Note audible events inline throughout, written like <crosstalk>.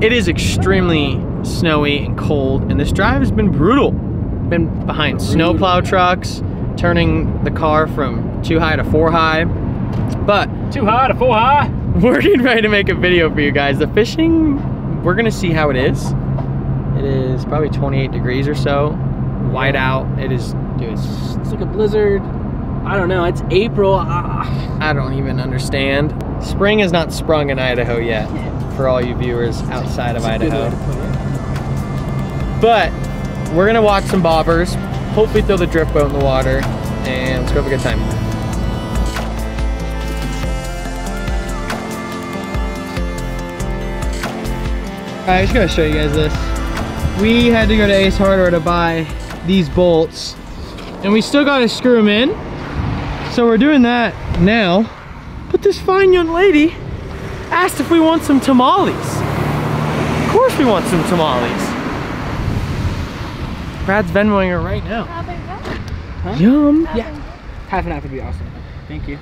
It is extremely snowy and cold, and this drive has been brutal. Been behind snowplow trucks, turning the car from two high to four high. But Too high to four high. <laughs> we're getting ready to make a video for you guys. The fishing, we're gonna see how it is. It is probably 28 degrees or so. White out. It is, dude, it's- It's like a blizzard. I don't know. It's April. Ah. I don't even understand. Spring has not sprung in Idaho yet, <laughs> for all you viewers outside of That's a good way Idaho. to put it. But we're gonna watch some bobbers, hopefully throw the drift boat in the water, and let's go have a good time. I just gotta show you guys this. We had to go to Ace Hardware to buy these bolts, and we still gotta screw them in. So we're doing that now. But this fine young lady asked if we want some tamales. Of course we want some tamales. Brad's Venmoing her right now. Huh? Yum. Yeah. Half and half would be awesome. Thank you.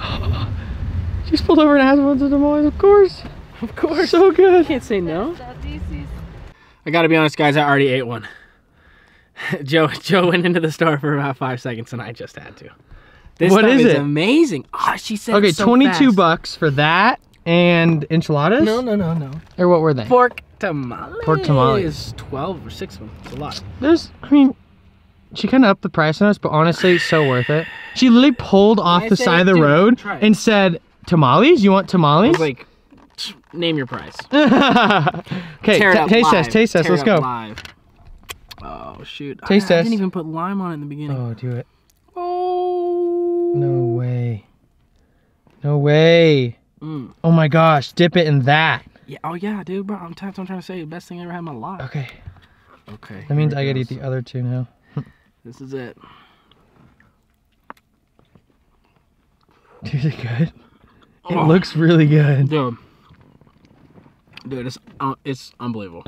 <gasps> She's pulled over and asked for some tamales, of course. Of course. So good. Can't say no. I gotta be honest, guys. I already ate one. <laughs> Joe Joe went into the store for about five seconds, and I just had to. This What is it? amazing. Oh, she said. Okay, so 22 fast. bucks for that and enchiladas? No, no, no, no. Or what were they? Pork tamales. Pork tamales. Twelve or six of them. It's a lot. There's, I mean, she kind of upped the price on us, but honestly, so worth it. She literally pulled off I the side of the road and said, tamales? You want I tamales? was like, name your price. <laughs> okay, Tear it ta- up taste test, taste test, let's go. Live. Oh shoot! I- Taste I, test. didn't even put lime on it in the beginning. Oh, do it. No way. No way. Mm. Oh my gosh, dip it in that. Yeah. Oh yeah, dude. Bro, I'm, I'm trying to say, the best thing I ever had in my life. Okay, Okay. that means I gotta eat the other two now. <laughs> This is it. <laughs> Dude, is it good? It Oh. looks really good. Dude. Dude, it's uh, it's unbelievable.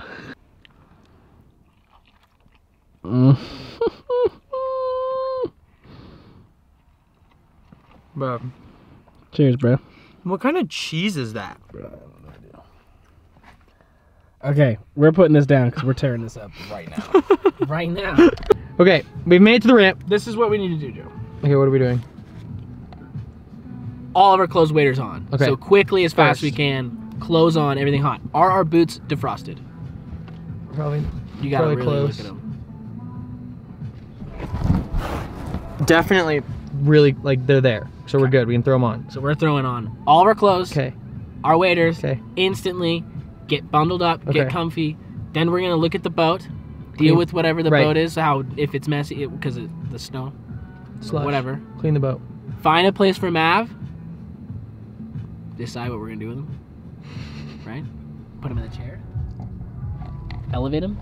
<laughs> Bro, Cheers, bro. what kind of cheese is that? <laughs> Okay, we're putting this down because we're tearing this up <laughs> right now. <laughs> right now. Okay, we've made it to the ramp. This is what we need to do, Joe. Okay, what are we doing? All of our clothes waders on. Okay. So quickly, as fast as we can, close on everything hot. Are our boots defrosted? Probably. You gotta Probably really close. look at them. Definitely, really like they're there, so we're good. We can throw them on. So we're throwing on all of our clothes, Okay. our waders, Okay. instantly, get bundled up, get comfy. Then we're gonna look at the boat, deal Clean- with whatever the right. boat is. How if it's messy because of the snow, Slush. whatever. Clean the boat. Find a place for Mav. Decide what we're gonna do with him. Right? Put him in the chair. Elevate him.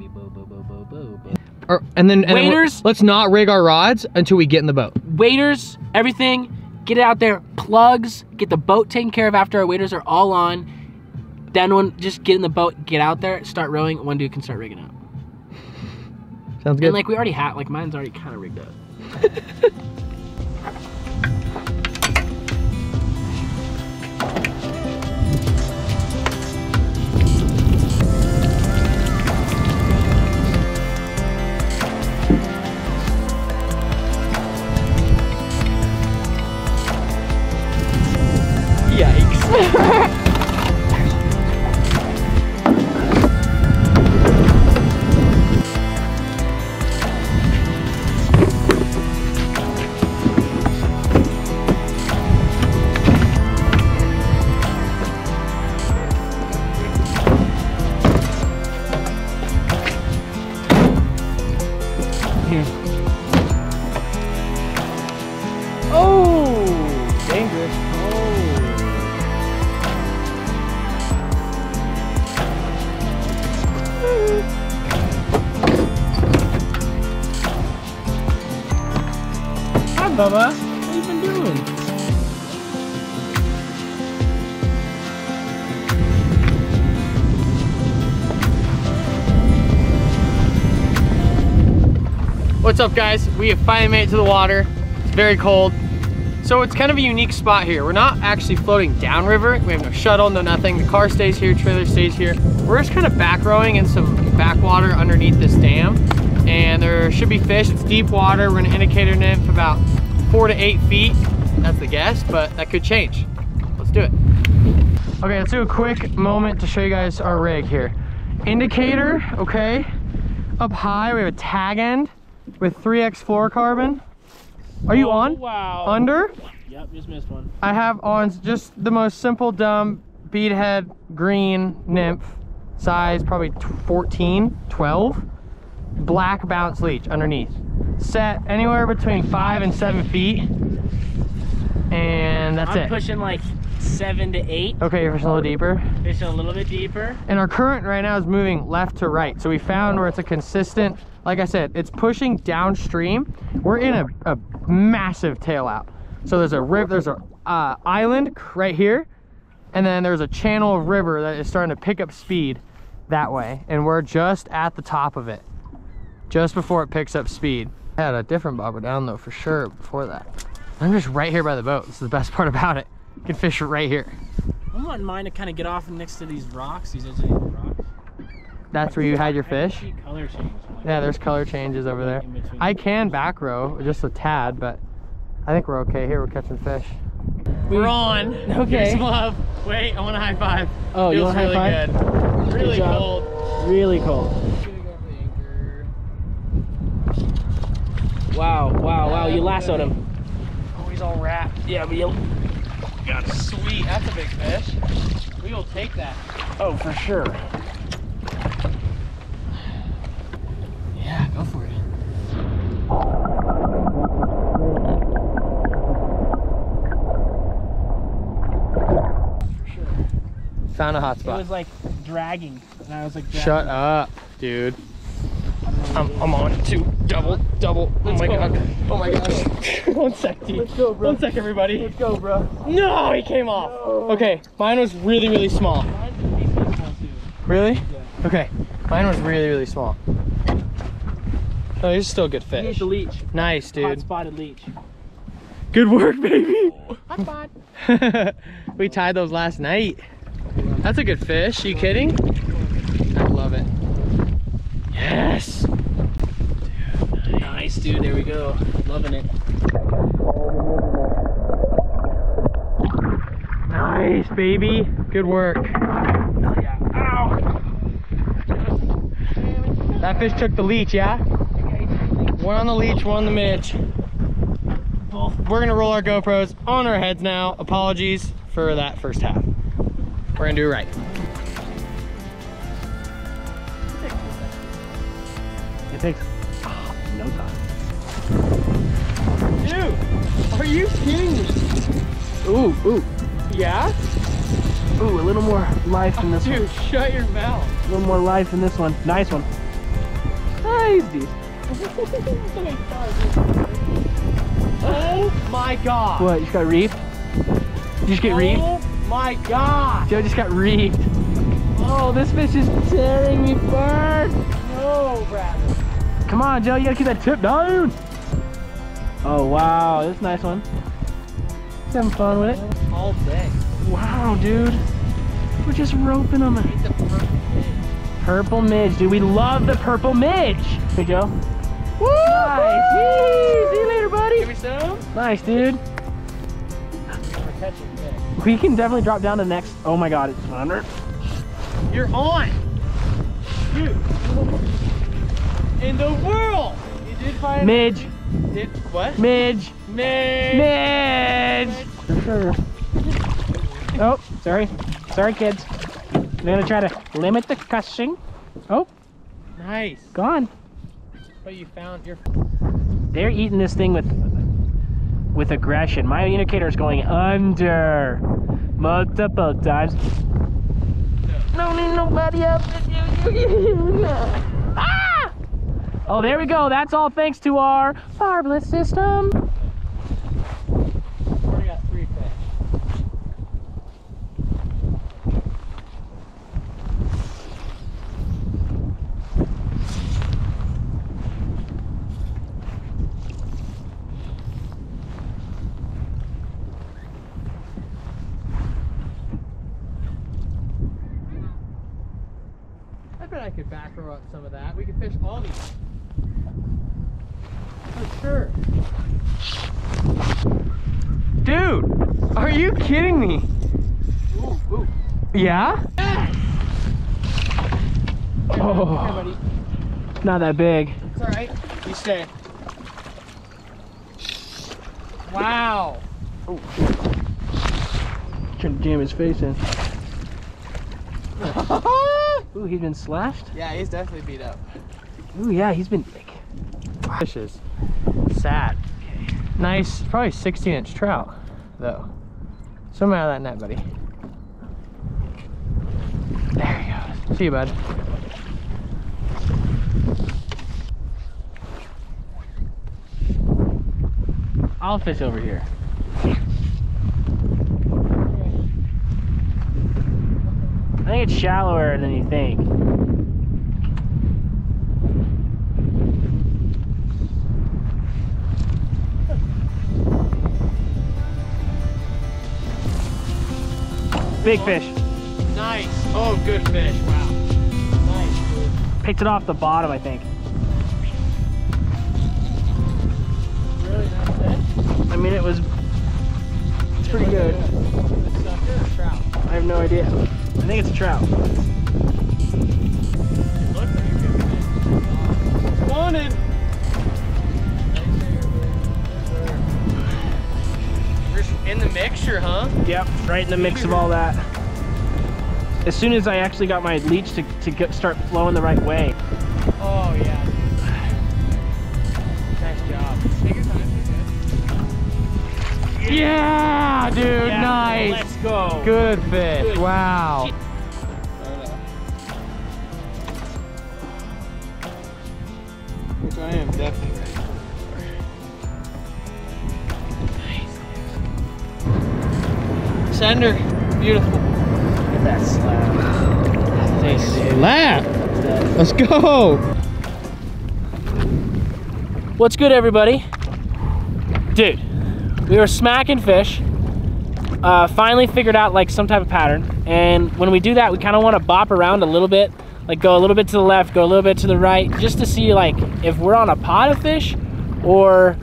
Mavy, boo, boo, boo, boo, boo, boo. Or, and then and Waders? let- let's not rig our rods until we get in the boat. Waders, everything. Get it out there. Plugs. Get the boat taken care of after our waders are all on. Then when just get in the boat, get out there, start rowing. One dude can start rigging up. Sounds good. And like we already have, like mine's already kind of rigged up. <laughs> Doing? What's up, guys? We have finally made it to the water. It's very cold. So it's kind of a unique spot here. We're not actually floating downriver. We have no shuttle, no nothing. The car stays here, trailer stays here. We're just kind of back rowing in some backwater underneath this dam. And there should be fish. It's deep water. We're gonna indicator nymph about four to eight feet. That's the guess, but that could change. Let's do it. Okay, let's do a quick moment to show you guys our rig here. Indicator, okay. Up high, we have a tag end with 3X fluorocarbon. Are you Oh, on? Wow. Under? Yep, just missed one. I have on just the most simple, dumb beadhead green nymph, size probably 14, 12, black bounce leech underneath. Set anywhere between five and seven feet. And that's I'm it. pushing like seven to eight, Okay, you're fishing a little deeper. fishing a little bit deeper. And our current right now is moving left to right. So we found where it's a consistent, like I said, it's pushing downstream. We're in a, a massive tail out. So there's a river, there's a uh, island right here. And then there's a channel of river that is starting to pick up speed that way. And we're just at the top of it, just before it picks up speed. I had a different bobber down though, for sure, before that. I'm just right here by the boat. This is the best <laughs> part about it. You can fish right here. I want mine to kind of get off next to these rocks, these edges of these rocks. That's where you had your fish. color change. Yeah, there's color changes over there. I can back row, just a tad, but I think we're okay here. We're catching fish. We're on. Okay. Love. Wait, I want a high five. Oh, you want a high really five? good. Really job. cold. Really cold. Wow, wow, wow, you lassoed him. Oh, he's all wrapped. Yeah, but you Got it. Sweet. That's a big fish. We will take that. Oh, for sure. Yeah, go for it. For sure. Found a hot spot. It was like dragging, and I was like, dragging. Shut up, dude. I'm, I'm on it too. Double, double. Oh my go. god. Oh my gosh. <laughs> One sec, T. Let's go, bro. One sec, everybody. Let's go, bro. No, he came off. Okay, mine was really, really small. Really? Okay, mine was really, really small. Oh, he's still a good fish. ate the leech. Nice, dude. Hot dude. spotted leech. Good work, baby. Hot spot. <laughs> we tied those last night. That's a good fish. you kidding? I love it. Yes. Nice, dude. There we go. Loving it. Nice, baby. Good work. That fish took the leech, yeah? One on the leech, one on the. Both. We're gonna roll our GoPros on our heads now. Apologies for that first half. We're gonna do it right. It takes no time. Dude, are you kidding me? Ooh, ooh, Yeah? ooh. A little more life in this <laughs> Dude, one. shut your mouth. A little more life in this one. Nice one. Nice, dude. Oh my god. What? You just got reefed? You just get reefed? Oh my god. Joe just got reefed. Oh, this fish is tearing me apart. No, Brad. Come on, Joe. You gotta keep that tip down. Oh wow, this is a nice one. He's having fun with it. All day. Wow, dude. We're just roping them. Purple midge, dude. We love the purple midge. Hey, Joe. Woo! Nice. See you later, buddy. Give me some. Nice, dude. We can definitely drop down to the next. Oh my god, it's 100. You're on. Dude. In the world. You did find Midge. Did what? Midge. Midge. Midge. For sure. Oh, sorry. Sorry, kids. I'm gonna try to limit the cussing. Oh, Nice. gone. But you found your. They're eating this thing with with aggression. My indicator is going under multiple times. No need nobody else to do. <laughs> Oh, there we go. That's all thanks to our barbless system. I bet I could back row up some of that. We could fish all these. For sure. Dude, are you kidding me? Ooh, ooh. Yeah? Yes! Here, Oh. Here, buddy. Not that big. It's alright. You stay. Wow. Trying to jam his face in. <laughs> Ooh, he's been slashed? yeah, he's definitely beat up. Ooh, yeah, he's been big. Fishes. Sad. Nice, probably 16 inch trout, though. Swim out of that net, buddy. There he goes. See you, bud. I'll fish over here. I think it's shallower than you think. Big fish. Nice. Oh, good fish. Wow. Nice, dude. Picked it off the bottom, I think. Really nice fish. I mean, it was. It's pretty good. Sucker or trout? I have no idea. I think it's a trout. Yep, right in the mix of all that. As soon as I actually got my leech to, to get, start flowing the right way. Oh yeah. Nice job. Take your time. You're Yeah, dude. Yeah, nice. Let's go. Good fish. Good. Wow. Which I am definitely Sender. Beautiful. Look at that. Nice slap. Let's go. What's good, everybody? Dude, we were smacking fish. Uh, finally figured out like some type of pattern, and when we do that, we kind of want to bop around a little bit, like go a little bit to the left, go a little bit to the right, just to see like if we're on a pot of fish, or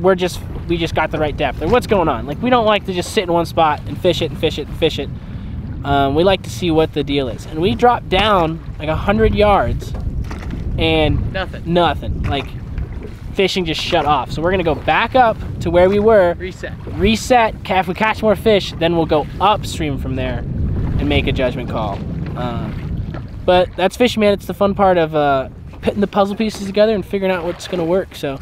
we're just we just got the right depth, or what's going on. Like we don't like to just sit in one spot and fish it and fish it and fish it. Um, we like to see what the deal is, and we dropped down like a hundred yards, and Nothing. nothing. Like fishing just shut off. So we're gonna go back up to where we were, Reset. reset. If we catch more fish, then we'll go upstream from there and make a judgment call. Um, but that's fishing, man. It's the fun part of uh, putting the puzzle pieces together and figuring out what's gonna work. So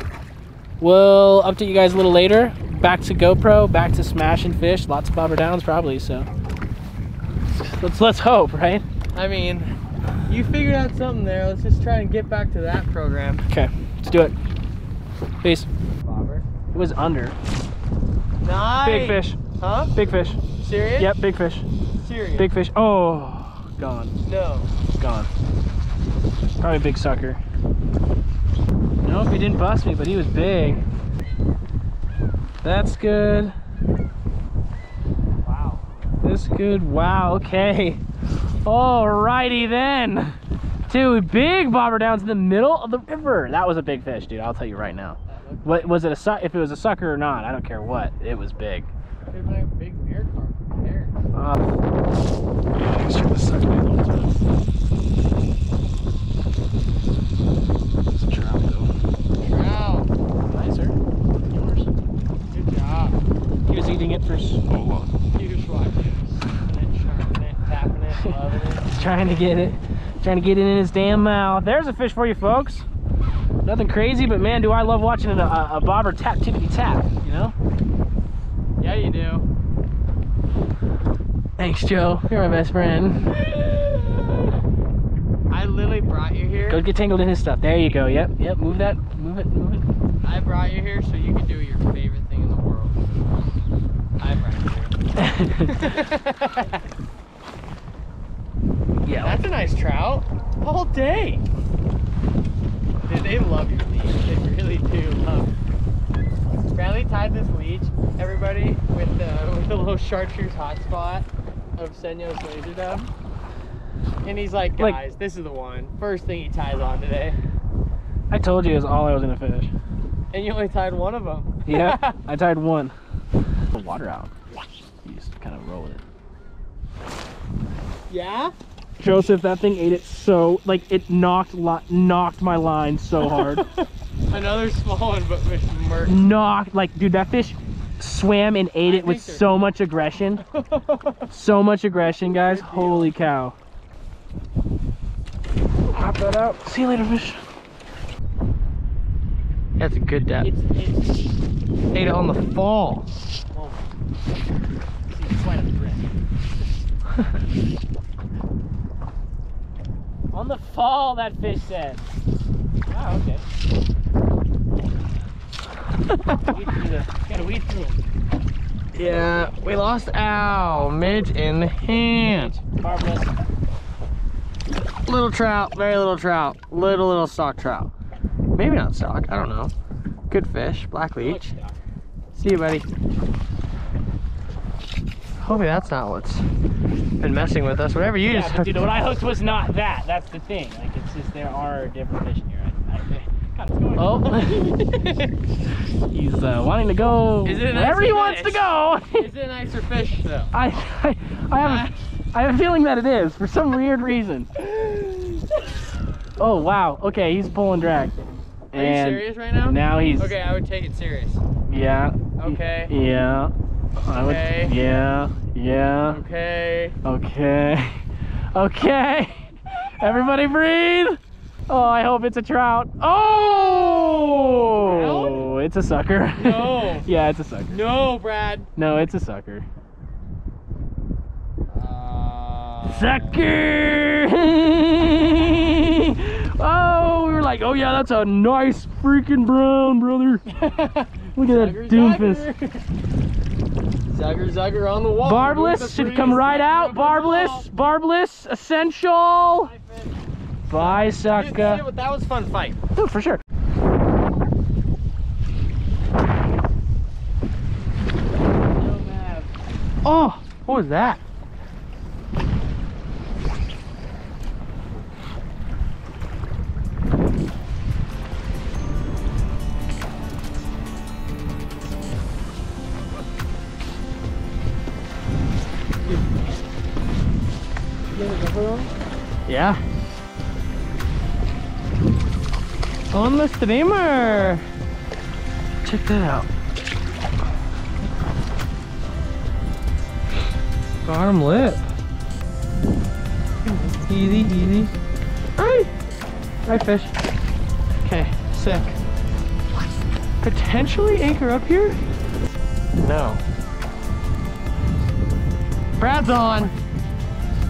we'll update you guys a little later. Back to GoPro, back to smashing fish. Lots of bobber downs probably. So let's let's hope, right? I mean, you figured out something there. Let's just try and get back to that program. Okay, let's do it. Peace. Bobber. It was under. Nice. Big fish. Huh? Big fish. Serious? Yep, big fish. Serious. Big fish. Oh, gone. No. Gone. Probably a big sucker. Nope, he didn't bust me, but he was big. That's good. Wow. That's good. Wow, okay. Alrighty then. Dude, big bobber downs in the middle of the river. That was a big fish, dude. I'll tell you right now. What was it a su- if it was a sucker or not? I don't care what. It was big. Could like a big beer carp there. Uh, yeah, I should have sucked me a little bit. It's a trout though. Wow. Nicer. Yours. Good job. He was eating it for so long. Huge watch. Charming it, tapping it, loving it. He's trying to get it, trying to get it in his damn mouth. There's a fish for you, folks. Nothing crazy, but man, do I love watching a, a, bobber tap tippity tap. You know? Yeah, you do. Thanks, Joe. You're my best friend. I literally brought you here. Go get tangled in his stuff. There you go. Yep, yep. Move that. Move it. Move it. I brought you here so you could do your favorite thing in the world. I brought you here. <laughs> yeah. That's a nice trout. All day. Dude, they love your leech. They really do love it. Bradley tied this leech, everybody, with the with the little chartreuse hotspot of Senyo's laser dub. And he's like, Like- guys, this is the one. First thing he ties on today. I told you it was all I was gonna fish. And you only tied one of them. Yeah, <laughs> I tied one. The water out. You just kind of roll with it. yeah? Joseph, that thing ate it so like it knocked li- knocked my line so hard. <laughs> Another small one, but fish murked. knocked like dude, that fish swam and ate I it with they're- so much aggression. <laughs> so much aggression, guys. Holy cow. Pop that out. See you later, fish. That's a good depth. It's it's Ate it on the fall. Oh. see it's right <laughs> on the fall, that fish said. Wow, okay. weed through the, gotta weed through. Yeah, we lost Ow. Midge in the hand. Little trout, very little trout. Little, little stock trout. Maybe not stock, I don't know. Good fish, black leech. See you, buddy. Hopefully that's not what's been messing with us. Whatever you Yeah, just dude, what I hooked was not that. That's the thing. Like, it's just there are different fish in here. I, I, God, going. Oh. <laughs> He's uh, wanting to go Is it wherever nicer he wants to go. Is it a nicer fish though? <laughs> I, I, I have, a, I have a feeling that it is for some weird reason. <laughs> Oh wow. Okay, he's pulling drag. Are you serious right now? now he's Okay, I would take it serious. yeah. Okay. Yeah. I would, Okay. yeah. Yeah. Okay. Okay. <laughs> Okay. Everybody breathe. Oh, I hope it's a trout. Oh! It's a sucker. No. <laughs> yeah, it's a sucker. No, Brad. No, it's a sucker. Uh, Sucker! <laughs> oh, we were like, oh yeah, that's a nice freaking brown, brother. Look at that doomfist. Zugger, zugger on the wall. Barbless should come right out. Barbless, barbless, essential. Bye, sucker. that was a fun fight. Oh, for sure. Oh, what was that? Yeah. On the streamer. Check that out. Bottom lip. Easy, easy. Hi. Hi, fish. Okay, sick. Potentially anchor up here? No. Brad's on.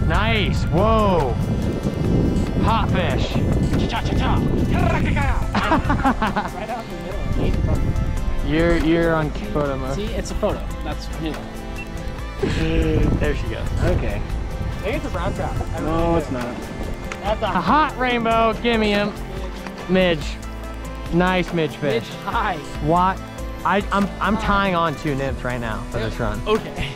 Nice. Whoa. Hot fish. Cha-cha-cha. right out in the middle. Easy fucking- You're you're on photo mode. See, it's a photo. That's new. <laughs> There she goes. Okay. I think it's a brown trout. No, it's not. That's a hot rainbow. Gimme him. Midge. Nice midge fish. Midge Hi. What? I, I'm I'm tying on two nymphs right now for this run. Okay.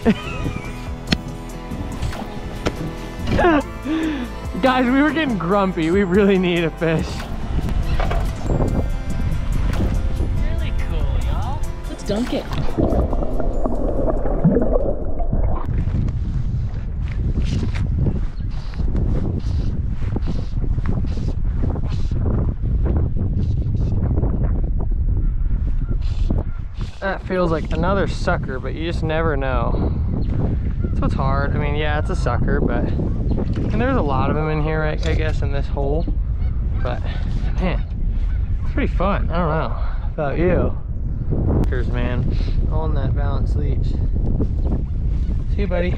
<laughs> Guys, we were getting grumpy. We really need a fish. really cool, y'all. Let's dunk it. That feels like another sucker, but you just never know. That's what's hard. I mean, yeah, it's a sucker, but and there's a lot of them in here, I, I guess, in this hole. But man, it's pretty fun. I don't know about you. Suckers, man, on that balanced leech. See you, buddy.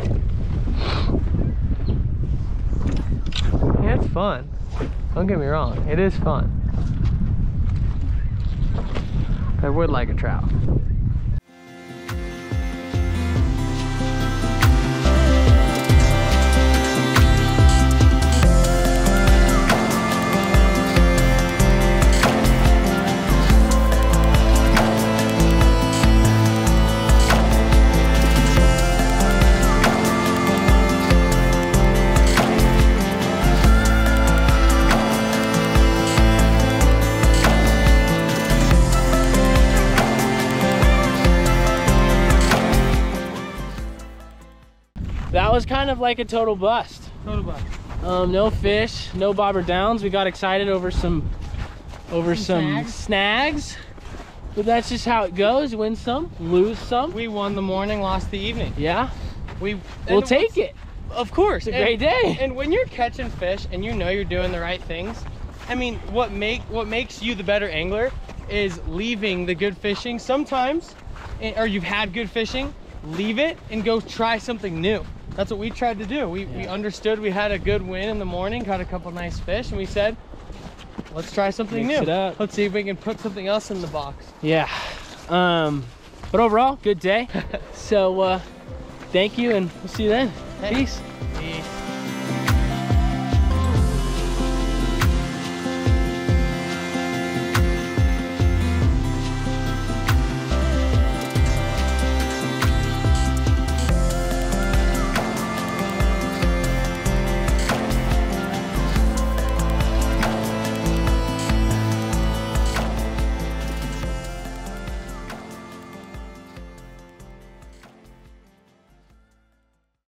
Yeah, it's fun. Don't get me wrong, it is fun. I would like a trout. That was kind of like a total bust. Total bust. Um, no fish, no bobber downs. We got excited over some over Some some, snags. But that's just how it goes. Win some, lose some. We won the morning, lost the evening. yeah, We we'll take it. Of course. It's a great day. And when you're catching fish and you know you're doing the right things, I mean, what make what makes you the better angler is leaving the good fishing sometimes, eh, or you've had good fishing, leave it and go try something new. That's what we tried to do. We, we understood we had a good win in the morning, caught a couple nice fish, and we said, let's try something Mix new. Let's see if we can put something else in the box. Yeah. Um, but overall, good day. <laughs> so uh, thank you, and we'll see you then. Hey. Peace.